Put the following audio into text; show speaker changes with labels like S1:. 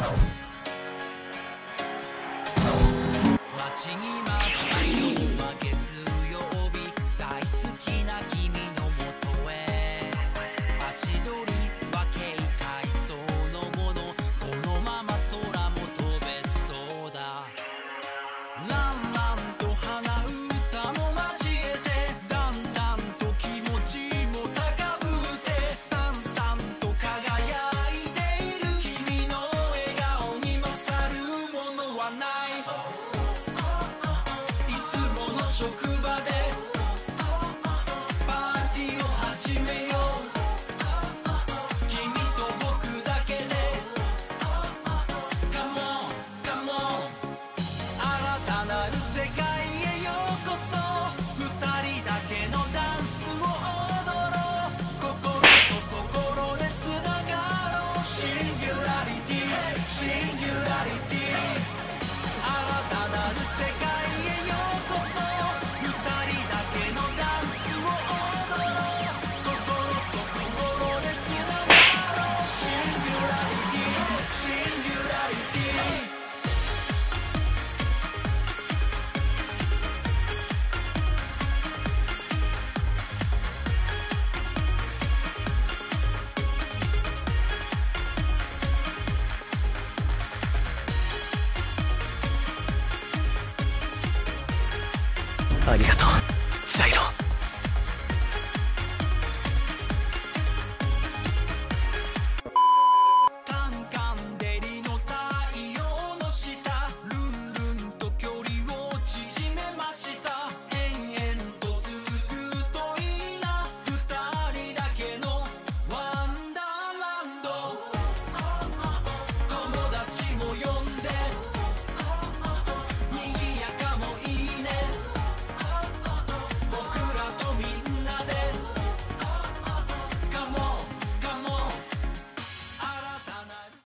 S1: 街に食ありがとう。ジャイロ。